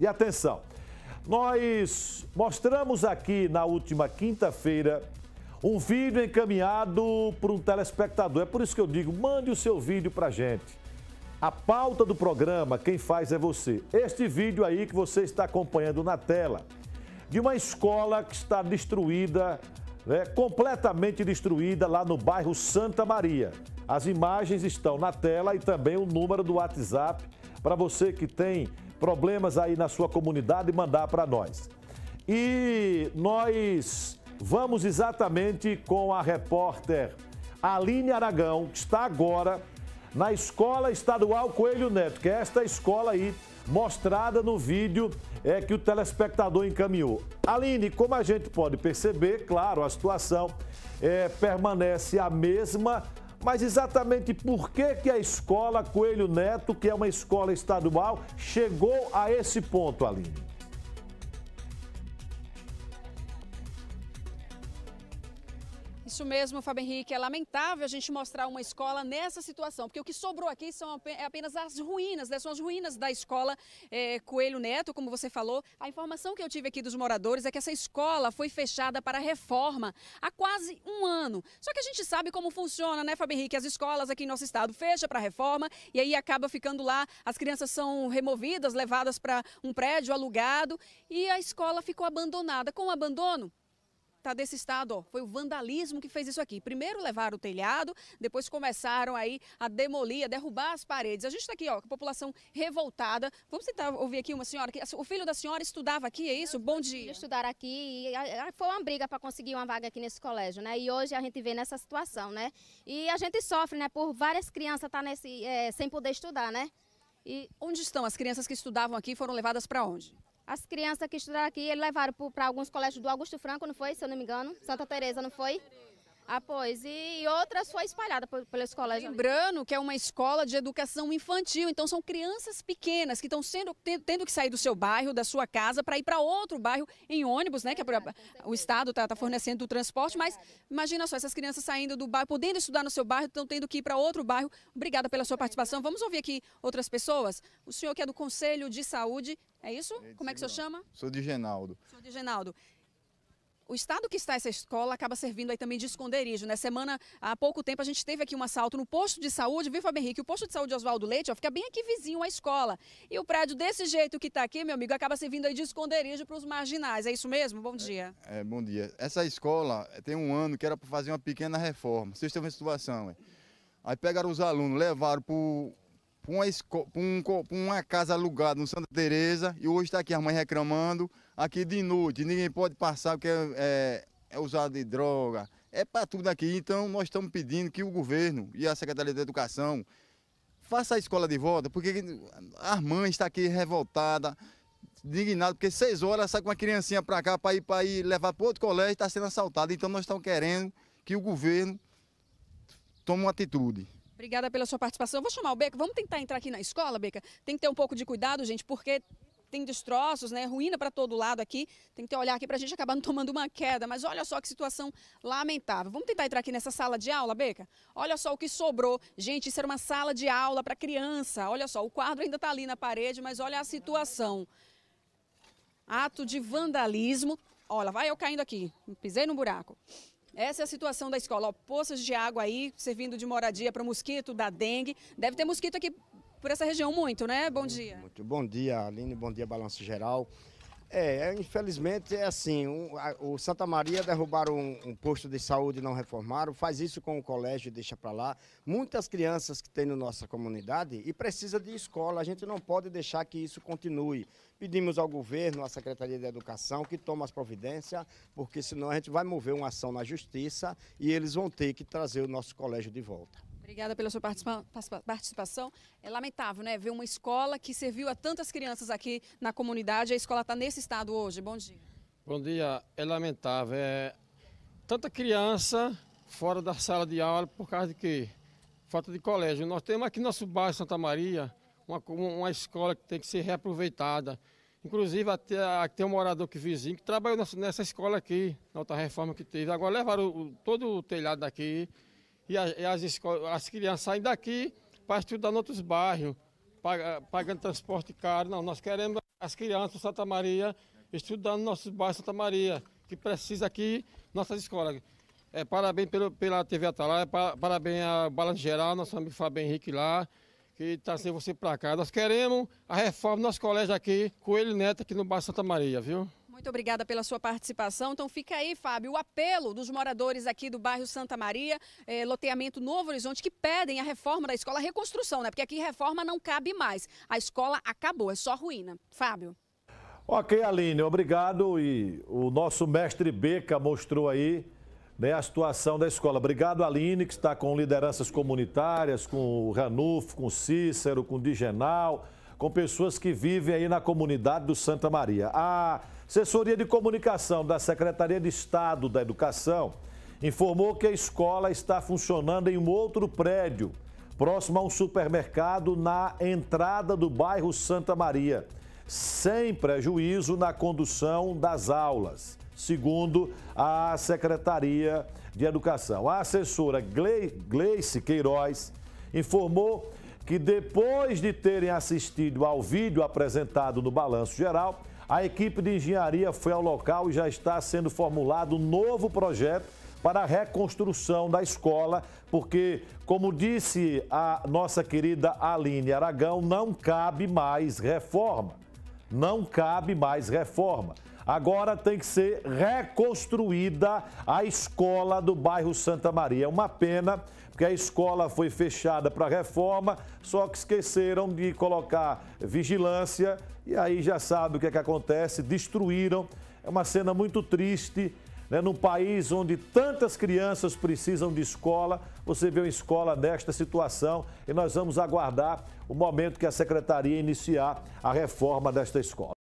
E atenção, nós mostramos aqui na última quinta-feira um vídeo encaminhado por um telespectador. É por isso que eu digo, mande o seu vídeo pra gente. A pauta do programa, quem faz é você. Este vídeo aí que você está acompanhando na tela, de uma escola que está destruída, né, completamente destruída lá no bairro Santa Maria. As imagens estão na tela e também o número do WhatsApp para você que tem problemas aí na sua comunidade mandar para nós. E nós vamos exatamente com a repórter Aline Aragão, que está agora na Escola Estadual Coelho Neto, que é esta escola aí mostrada no vídeo é que o telespectador encaminhou. Aline, como a gente pode perceber, claro, a situação é, permanece a mesma, mas exatamente por que, que a escola Coelho Neto, que é uma escola estadual, chegou a esse ponto, Aline? Isso mesmo, Fábio Henrique. É lamentável a gente mostrar uma escola nessa situação, porque o que sobrou aqui são é apenas as ruínas, né? são as ruínas da escola é, Coelho Neto, como você falou. A informação que eu tive aqui dos moradores é que essa escola foi fechada para reforma há quase um ano. Só que a gente sabe como funciona, né, Fábio Henrique? As escolas aqui em nosso estado fecham para reforma e aí acaba ficando lá, as crianças são removidas, levadas para um prédio alugado e a escola ficou abandonada. Com o abandono, tá desse estado, ó, foi o vandalismo que fez isso aqui. Primeiro levaram o telhado, depois começaram aí a demolir, a derrubar as paredes. A gente está aqui, ó, com a população revoltada. Vamos tentar ouvir aqui uma senhora, que o filho da senhora estudava aqui, é isso? Bom dia. Estudar aqui, e foi uma briga para conseguir uma vaga aqui nesse colégio, né? E hoje a gente vê nessa situação, né? E a gente sofre, né, por várias crianças estar tá nesse, é, sem poder estudar, né? E onde estão as crianças que estudavam aqui? Foram levadas para onde? As crianças que estudaram aqui, levaram para alguns colégios do Augusto Franco, não foi? Se eu não me engano. Santa Teresa, não foi? Ah, pois. E outras foi espalhada pelas escolas. Lembrando que é uma escola de educação infantil, então são crianças pequenas que estão sendo tendo que sair do seu bairro, da sua casa, para ir para outro bairro em ônibus, né? Que é o Estado está tá fornecendo o transporte, mas imagina só, essas crianças saindo do bairro, podendo estudar no seu bairro, estão tendo que ir para outro bairro. Obrigada pela sua participação. Vamos ouvir aqui outras pessoas. O senhor que é do Conselho de Saúde, é isso? Como é que o senhor chama? Sou de Genaldo. Sou de Genaldo o estado que está essa escola acaba servindo aí também de esconderijo, né? Semana, há pouco tempo, a gente teve aqui um assalto no posto de saúde, viu, Fábio Henrique? O posto de saúde Oswaldo Leite, ó, fica bem aqui vizinho à escola. E o prédio desse jeito que está aqui, meu amigo, acaba servindo aí de esconderijo para os marginais. É isso mesmo? Bom dia. É, é, bom dia. Essa escola tem um ano que era para fazer uma pequena reforma. Vocês estão vendo a situação, é? Aí pegaram os alunos, levaram para uma, um, uma casa alugada no Santa Teresa e hoje está aqui a mãe reclamando aqui de noite, ninguém pode passar porque é, é, é usado de droga, é para tudo aqui. Então nós estamos pedindo que o governo e a Secretaria de Educação faça a escola de volta, porque as mães estão tá aqui revoltadas, indignadas, porque seis horas sai com uma criancinha para cá para ir, para ir levar para outro colégio está sendo assaltada. Então nós estamos querendo que o governo tome uma atitude. Obrigada pela sua participação. Eu vou chamar o Beca. Vamos tentar entrar aqui na escola, Beca? Tem que ter um pouco de cuidado, gente, porque tem destroços, né? Ruína para todo lado aqui. Tem que ter olhar aqui para a gente acabar não tomando uma queda. Mas olha só que situação lamentável. Vamos tentar entrar aqui nessa sala de aula, Beca? Olha só o que sobrou. Gente, isso era uma sala de aula para criança. Olha só, o quadro ainda está ali na parede, mas olha a situação. Ato de vandalismo. Olha, vai eu caindo aqui. Pisei no buraco. Essa é a situação da escola. Ó, poças de água aí, servindo de moradia para o mosquito da dengue. Deve ter mosquito aqui por essa região muito, né? Bom dia. Muito bom dia, Aline. Bom dia, Balanço Geral. É, infelizmente é assim, a, o Santa Maria derrubaram um, um, posto de saúde e não reformaram, faz isso com o colégio e deixa para lá. Muitas crianças que tem na nossa comunidade e precisa de escola, a gente não pode deixar que isso continue. Pedimos ao governo, à Secretaria de Educação, que tome as providências, porque senão a gente vai mover uma ação na justiça e eles vão ter que trazer o nosso colégio de volta. Obrigada pela sua participação. É lamentável, né? Ver uma escola que serviu a tantas crianças aqui na comunidade. A escola está nesse estado hoje. Bom dia. Bom dia. É lamentável. É tanta criança fora da sala de aula por causa de quê? Falta de colégio. Nós temos aqui no nosso bairro Santa Maria uma, uma escola que tem que ser reaproveitada. Inclusive, até, tem um morador que vizinho que trabalhou nessa, nessa escola aqui, na outra reforma que teve. Agora levaram o, todo o telhado daqui e, a, e as, escolas, as crianças saem daqui para estudar em outros bairros, pagando transporte caro. Não, nós queremos As crianças de Santa Maria estudando no nosso bairro Santa Maria, que precisa aqui nossas escolas. É, parabéns pelo, pela TV Atalaia, parabéns ao Balanço Geral, nosso amigo Fábio Henrique lá, que está sem você para cá. Nós queremos a reforma do nosso colégio aqui, Coelho Neto, aqui no bairro Santa Maria, viu? Muito obrigada pela sua participação. Então fica aí, Fábio, o apelo dos moradores aqui do bairro Santa Maria, é, loteamento Novo Horizonte, que pedem a reforma da escola, a reconstrução, né? Porque aqui reforma não cabe mais. A escola acabou, é só ruína. Fábio. Ok, Aline, obrigado. E o nosso mestre Beca mostrou aí né, a situação da escola. Obrigado, Aline, que está com lideranças comunitárias, com o Ranulfo, com o Cícero, com o Digenal, com pessoas que vivem aí na comunidade do Santa Maria. A assessoria de comunicação da Secretaria de Estado da Educação informou que a escola está funcionando em um outro prédio, próximo a um supermercado na entrada do bairro Santa Maria, sem prejuízo na condução das aulas segundo a Secretaria de Educação. A assessora Gleice Queiroz informou que depois de terem assistido ao vídeo apresentado no Balanço Geral, a equipe de engenharia foi ao local e já está sendo formulado um novo projeto para a reconstrução da escola, porque, como disse a nossa querida Aline Aragão, não cabe mais reforma. Não cabe mais reforma. Agora tem que ser reconstruída a escola do bairro Santa Maria. É uma pena, porque a escola foi fechada para reforma, só que esqueceram de colocar vigilância e aí já sabe o que, é que acontece, destruíram. É uma cena muito triste. Né, num país onde tantas crianças precisam de escola, você vê uma escola nesta situação e nós vamos aguardar o momento que a secretaria iniciar a reforma desta escola.